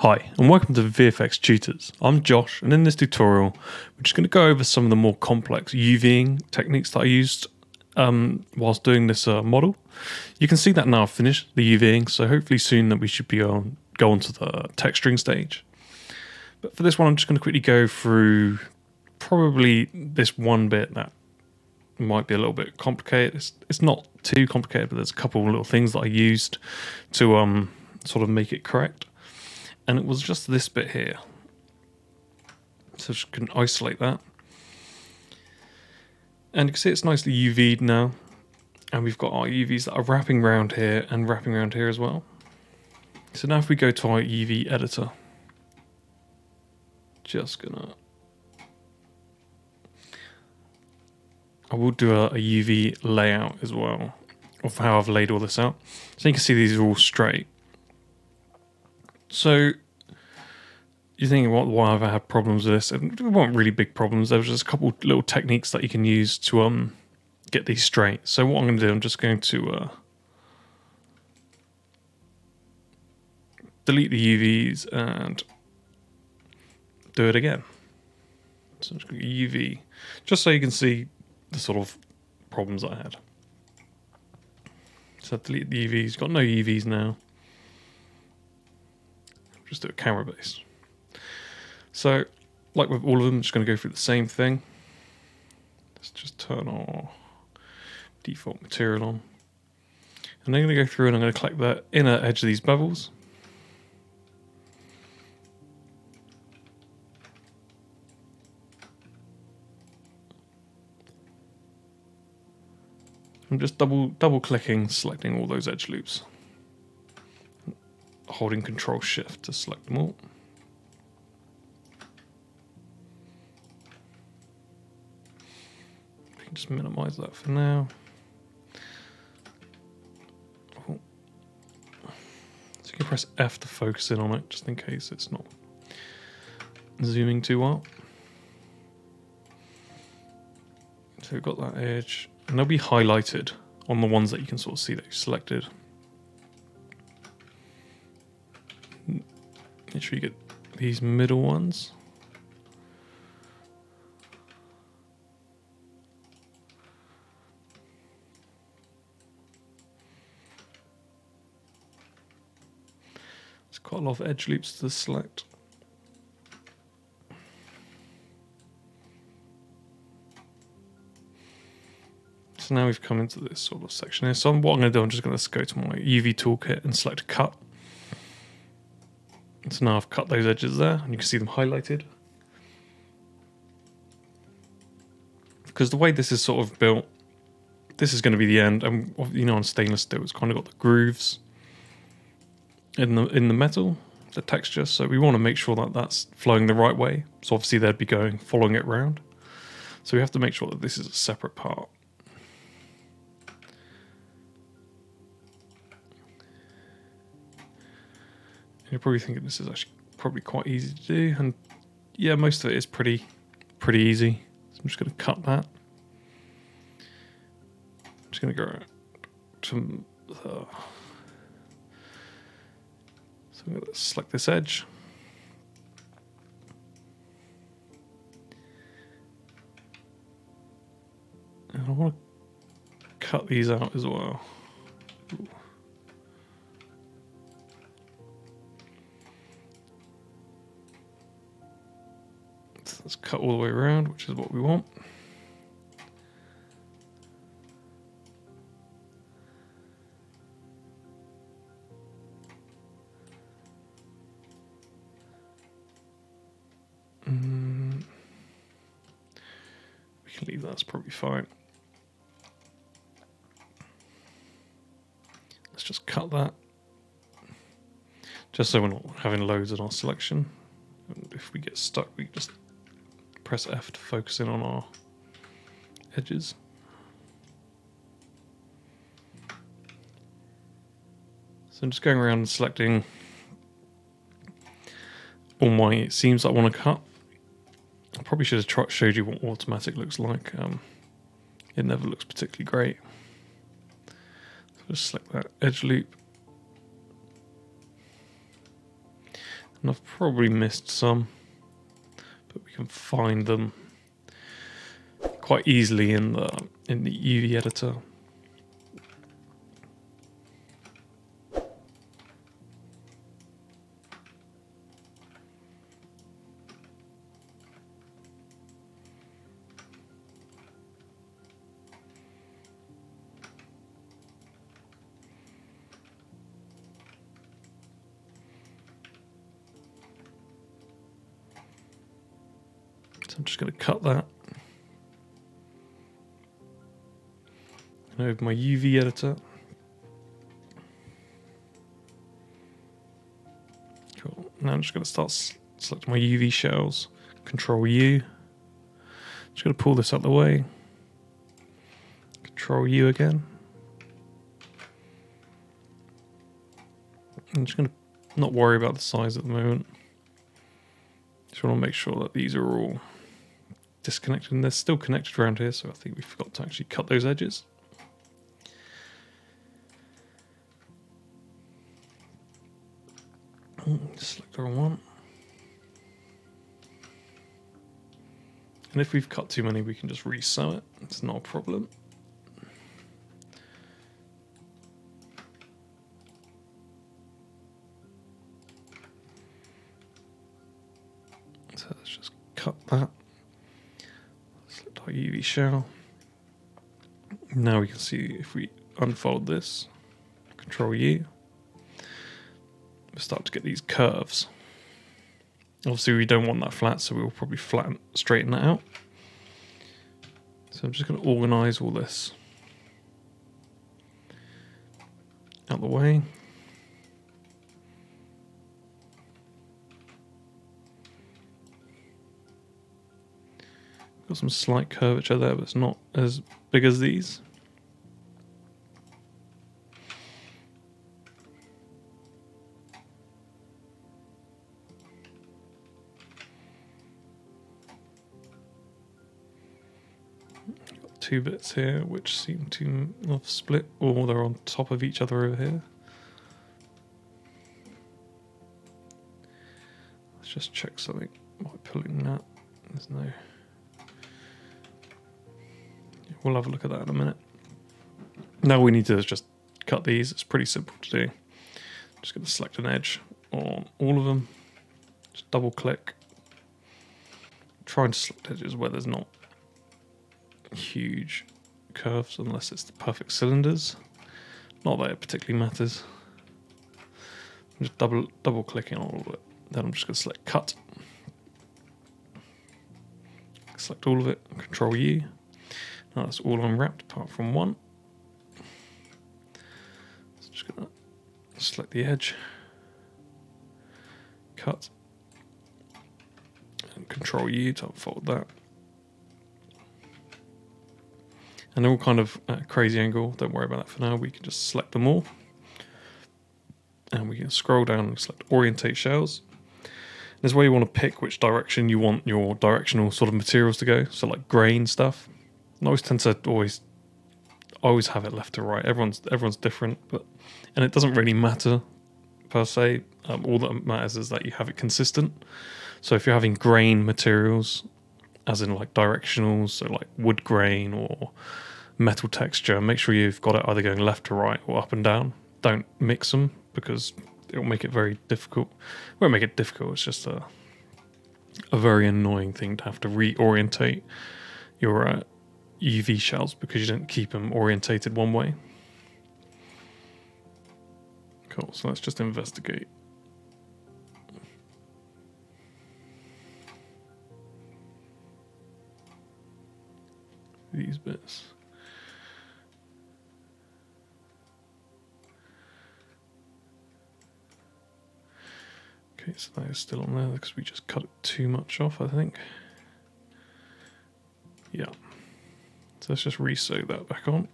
Hi, and welcome to VFX Tutors. I'm Josh, and in this tutorial, we're just going to go over some of the more complex UVing techniques that I used um, whilst doing this uh, model. You can see that now I've finished the UVing, so hopefully soon that we should be on go on to the texturing stage. But for this one, I'm just going to quickly go through probably this one bit that might be a little bit complicated. It's, it's not too complicated, but there's a couple of little things that I used to um, sort of make it correct and it was just this bit here. So just can isolate that. And you can see it's nicely UV'd now. And we've got our UVs that are wrapping around here and wrapping around here as well. So now if we go to our UV editor, just gonna, I will do a, a UV layout as well of how I've laid all this out. So you can see these are all straight. So you're thinking, what? Why have I had problems with this? And there weren't really big problems. There was just a couple little techniques that you can use to um get these straight. So what I'm going to do, I'm just going to uh, delete the UVs and do it again. So I'm just going to UV, just so you can see the sort of problems I had. So delete the UVs. Got no UVs now just do a camera base. So, like with all of them, I'm just going to go through the same thing. Let's just turn our default material on. And I'm going to go through and I'm going to collect the inner edge of these bubbles. I'm just double double clicking, selecting all those edge loops holding Control Shift to select them all. Just minimize that for now. Oh. So you can press F to focus in on it, just in case it's not zooming too well. So we've got that edge, and they'll be highlighted on the ones that you can sort of see that you've selected. Make sure you get these middle ones. There's quite a lot of edge loops to select. So now we've come into this sort of section here. So what I'm going to do, I'm just going to go to my UV toolkit and select cut. So now I've cut those edges there and you can see them highlighted. Because the way this is sort of built, this is going to be the end. And you know, on stainless steel, it's kind of got the grooves in the in the metal, the texture. So we want to make sure that that's flowing the right way. So obviously they'd be going following it round. So we have to make sure that this is a separate part. You're probably thinking this is actually probably quite easy to do, and yeah, most of it is pretty pretty easy. So I'm just going to cut that. I'm just going to go to the. Uh, so I'm going to select this edge. And I want to cut these out as well. Ooh. Cut all the way around, which is what we want. Mm. We can leave that, that's probably fine. Let's just cut that. Just so we're not having loads in our selection. And if we get stuck, we just press F to focus in on our edges. So I'm just going around and selecting all my seams I want to cut. I probably should have showed you what automatic looks like. Um, it never looks particularly great. So just select that edge loop. And I've probably missed some, can find them quite easily in the in the UV editor. So I'm just going to cut that. Over my UV editor. Cool. Now I'm just going to start s- selecting my UV shells. Control U. Just going to pull this out the way. Control U again. I'm just going to not worry about the size at the moment. Just want to make sure that these are all disconnected and they're still connected around here, so I think we forgot to actually cut those edges. Mm, Select the wrong one. And if we've cut too many, we can just resew it. It's not a problem. Now we can see if we unfold this, Control U, we start to get these curves. Obviously, we don't want that flat, so we'll probably flatten, straighten that out. So I'm just going to organize all this out the way. Got some slight curvature there, but it's not as big as these. Got two bits here which seem to have split, or they're on top of each other over here. Let's just check something by pulling that. There's no. We'll have a look at that in a minute. Now we need to just cut these. It's pretty simple to do. Just going to select an edge on all of them. Just double click. Try and select edges where there's not huge curves, unless it's the perfect cylinders. Not that it particularly matters. I'm just double double clicking on all of it. Then I'm just going to select cut. Select all of it. Control U. That's all unwrapped apart from one. So just gonna select the edge, cut, and Control U to unfold that. And they're all kind of at a crazy angle. Don't worry about that for now. We can just select them all. And we can scroll down and select orientate shells. This is where you want to pick which direction you want your directional sort of materials to go. So like grain stuff. I always tend to always always have it left to right. Everyone's everyone's different, but and it doesn't really matter per se. Um, all that matters is that you have it consistent. So if you're having grain materials, as in like directionals, so like wood grain or metal texture, make sure you've got it either going left to right or up and down. Don't mix them because it will make it very difficult. It won't make it difficult. It's just a a very annoying thing to have to reorientate your uh, UV shells because you didn't keep them orientated one way. Cool. So let's just investigate. These bits. Okay, so that is still on there because we just cut it too much off, I think. Yeah. So let's just resew that back on.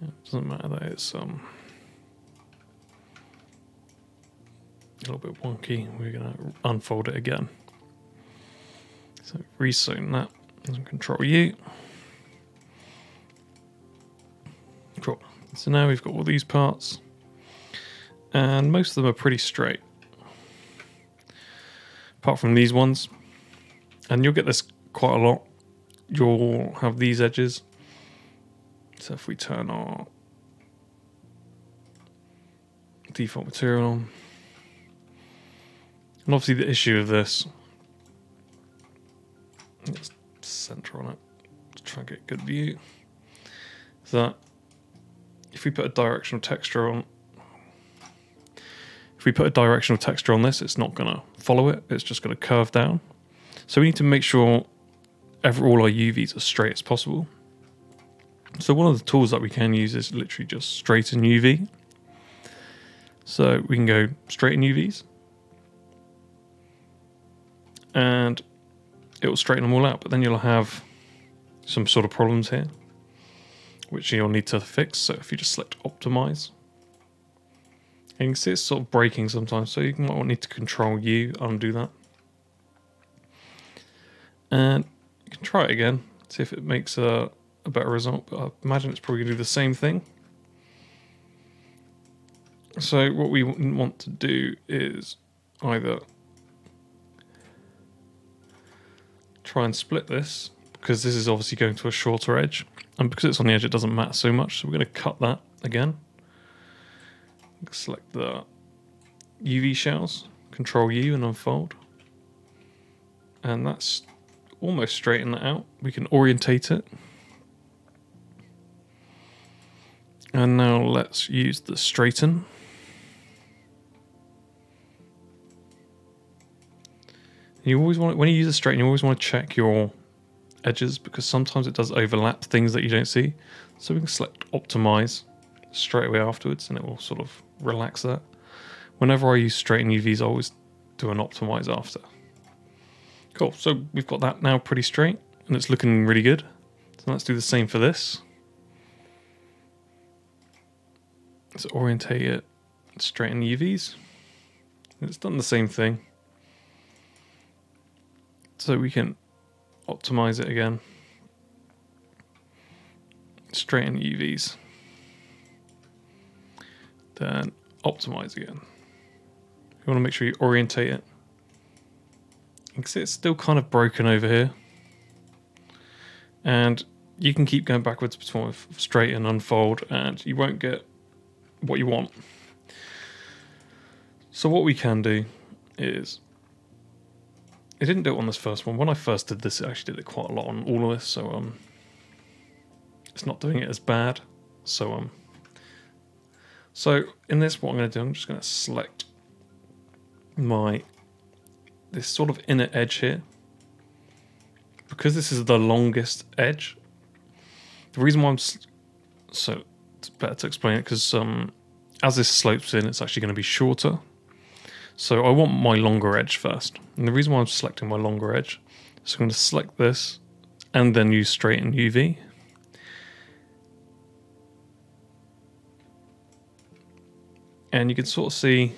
It doesn't matter that it's um a little bit wonky. We're going to unfold it again. So rezone that and control U. So now we've got all these parts and most of them are pretty straight. Apart from these ones. And you'll get this quite a lot. You'll have these edges. So if we turn our default material on. And obviously the issue of this let's center on it to try and get good view. Is that if we put a directional texture on if we put a directional texture on this, it's not going to follow it. It's just going to curve down. So we need to make sure every, all our UVs are straight as possible. So one of the tools that we can use is literally just straighten UV. So we can go straighten UVs. And it will straighten them all out, but then you'll have some sort of problems here, which you'll need to fix. So if you just select optimize, and you can see it's sort of breaking sometimes, so you might need to control U, undo that. And you can try it again, see if it makes a, a better result, but I imagine it's probably going to do the same thing. So what we want to do is either try and split this, because this is obviously going to a shorter edge, and because it's on the edge it doesn't matter so much, so we're going to cut that again select the UV shells, control U and unfold. And that's almost straighten that out. We can orientate it. And now let's use the straighten. You always want when you use a straighten, you always want to check your edges because sometimes it does overlap things that you don't see. So we can select optimize straight away afterwards and it will sort of relax that. Whenever I use straighten UVs, I always do an optimize after. Cool, so we've got that now pretty straight and it's looking really good. So let's do the same for this. Let's orientate it, straighten UVs. It's done the same thing. So we can optimize it again. Straighten UVs. Then optimize again. You want to make sure you orientate it. See it's still kind of broken over here. And you can keep going backwards between straight and unfold and you won't get what you want. So what we can do is it didn't do it on this first one. When I first did this, it actually did it quite a lot on all of this, so um it's not doing it as bad. So um so in this, what I'm going to do, I'm just going to select my this sort of inner edge here. Because this is the longest edge, the reason why I'm so it's better to explain it because um, as this slopes in, it's actually going to be shorter. So I want my longer edge first. And the reason why I'm selecting my longer edge is I'm going to select this and then use straighten UV. and you can sort of see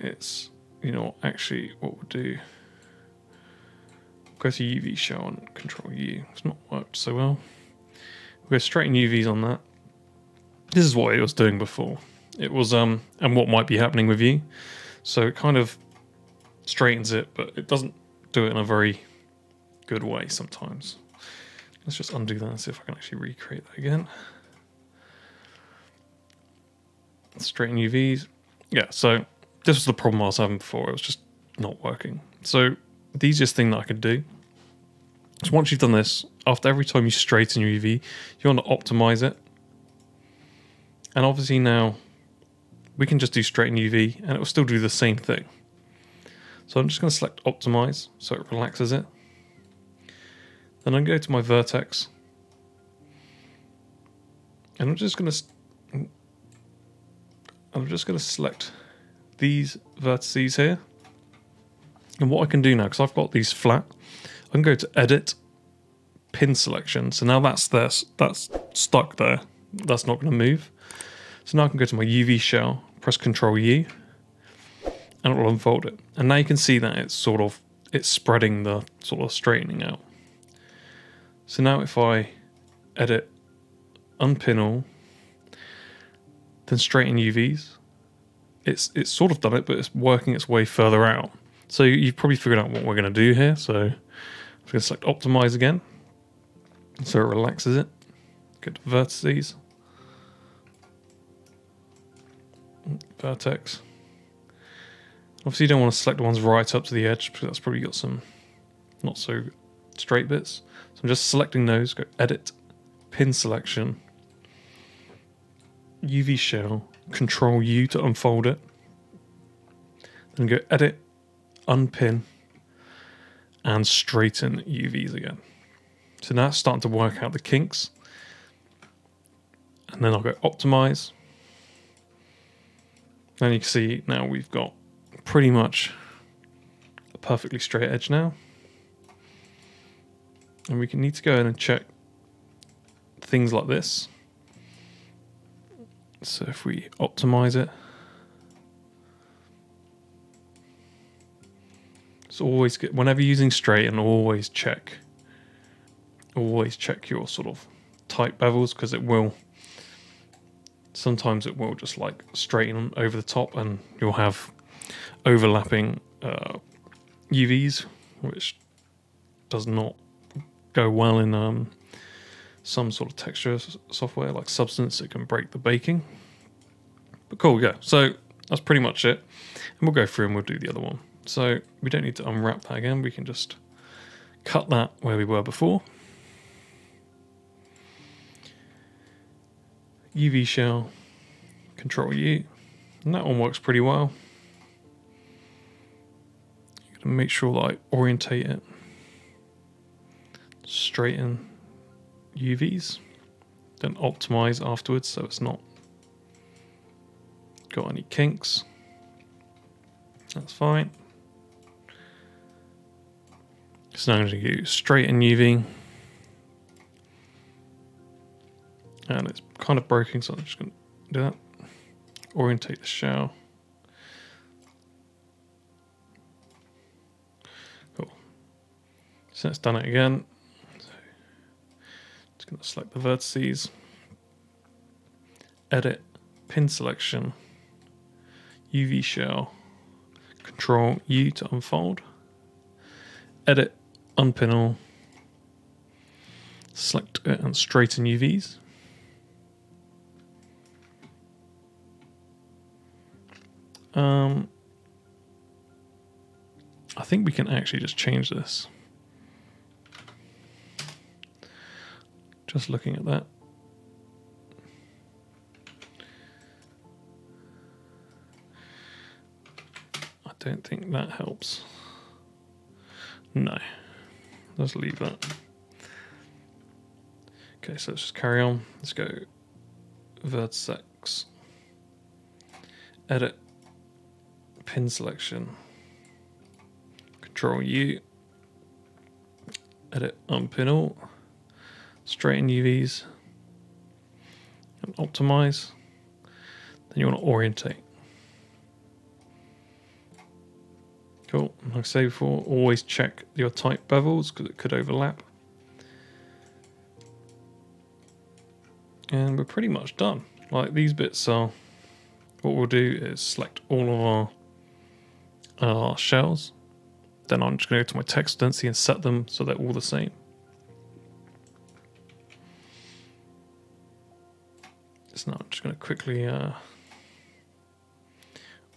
it's you know actually what we'll do. Go to UV shell and control U. It's not worked so well. We'll go straighten UVs on that. This is what it was doing before it was um and what might be happening with you so it kind of straightens it but it doesn't do it in a very good way sometimes let's just undo that and see if I can actually recreate that again straighten UVs. Yeah, so this was the problem I was having before. It was just not working. So the easiest thing that I could do is once you've done this, after every time you straighten your UV, you want to optimize it. And obviously now we can just do straighten UV and it will still do the same thing. So I'm just going to select optimize so it relaxes it. Then I'm going to go to my vertex. And I'm just going to I'm just going to select these vertices here. And what I can do now, because I've got these flat, I can go to edit, pin selection. So now that's that's stuck there. That's not going to move. So now I can go to my UV shell, press Control U, and it will unfold it. And now you can see that it's sort of it's spreading the sort of straightening out. So now if I edit, unpin all, then straighten UVs, it's it's sort of done it, but it's working its way further out. So you've probably figured out what we're going to do here. So I'm going to select optimize again. So it relaxes it. Go to vertices. Vertex. Obviously you don't want to select the ones right up to the edge because that's probably got some not so straight bits. So I'm just selecting those, go edit, pin selection, UV shell, control U to unfold it. Then go edit, unpin, and straighten UVs again. So now it's starting to work out the kinks. And then I'll go optimize. And you can see now we've got pretty much a perfectly straight edge now. And we can need to go in and check things like this. So if we optimize it, it's always good. Whenever using straight and always check, always check your sort of tight bevels because it will, sometimes it will just like straighten over the top and you'll have overlapping uh, UVs, which does not go well in um, some sort of texture software like Substance. It can break the baking. But cool, yeah. So that's pretty much it. And we'll go through and we'll do the other one. So we don't need to unwrap that again. We can just cut that where we were before. UV shell, Control U. And that one works pretty well. Gonna make sure that I orientate it. Straighten UVs. Then optimize afterwards so it's not got any kinks. That's fine. So now I'm going to go straighten UV. And it's kind of broken, so I'm just going to do that. Orientate the shell. Cool. So it's done it again. So just going to select the vertices, edit, pin selection, UV shell, control U to unfold, edit, unpin all, select it and straighten UVs. Um, I think we can actually just change this. Just looking at that. I don't think that helps. No. Let's leave that. Okay, so let's just carry on. Let's go vertex. Edit. Pin selection. Control U. Edit unpin all straighten UVs and optimize. Then you want to orientate. Cool. Like I say before, always check your tight bevels because it could overlap. And we're pretty much done. Like these bits are, what we'll do is select all of our, our shells. Then I'm just going to go to my texel density and set them so they're all the same. So now I'm just going to quickly uh,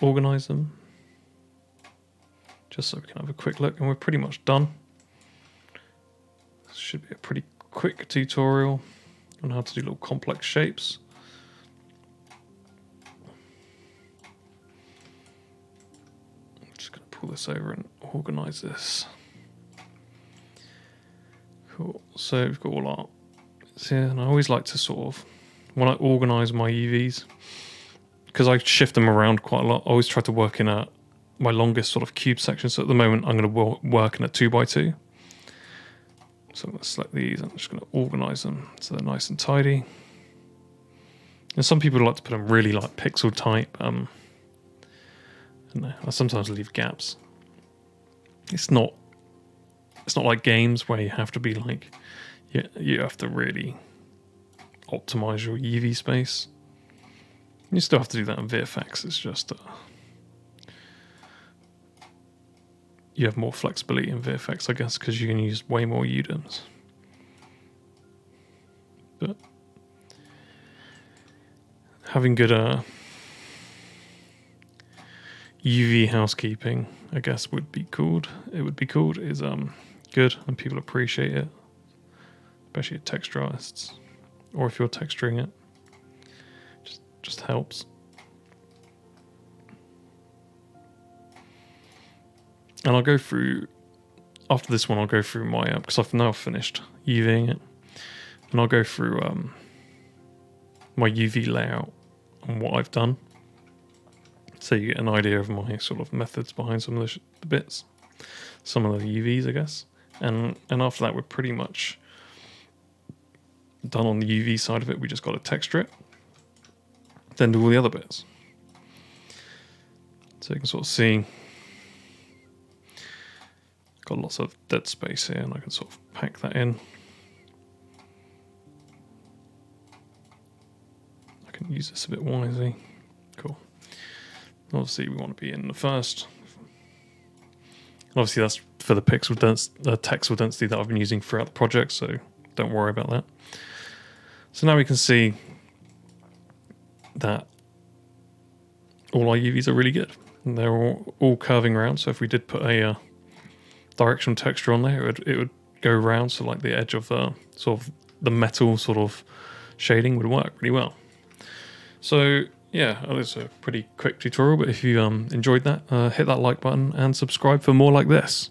organize them just so we can have a quick look and we're pretty much done. This should be a pretty quick tutorial on how to do little complex shapes. Pull this over and organize this. Cool. So we've got all our here, and I always like to sort of when I organize my UVs, because I shift them around quite a lot, I always try to work in a my longest sort of cube section. So at the moment, I'm going to work in a two by two. So I'm going to select these. I'm just going to organize them so they're nice and tidy. And some people like to put them really like pixel type. Um, there. I sometimes leave gaps. It's not it's not like games where you have to be like you, you have to really optimize your UV space. You still have to do that in VFX. It's just uh, you have more flexibility in VFX, I guess, because you can use way more UDIMs. But having good uh, UV housekeeping, I guess, would be called. It would be called is um good and people appreciate it, especially text artists, or if you're texturing it, just just helps. And I'll go through after this one. I'll go through my because uh, I've now finished UVing it, and I'll go through um, my UV layout and what I've done, so you get an idea of my sort of methods behind some of the, the bits, some of the UVs, I guess and and after that we're pretty much done on the UV side of it. We just got to texture it, then do all the other bits. So you can sort of see, got lots of dead space here, and I can sort of pack that in. I can use this a bit wisely. Cool. Obviously, we want to be in the first. Obviously, that's for the pixel dens- the texel density that I've been using throughout the project, so don't worry about that. So now we can see that all our UVs are really good. And they're all, all curving around. So if we did put a uh, directional texture on there, it would, it would go around. So like the edge of the sort of the metal sort of shading would work really well. So yeah, it's a pretty quick tutorial. But if you um, enjoyed that, uh, hit that like button and subscribe for more like this.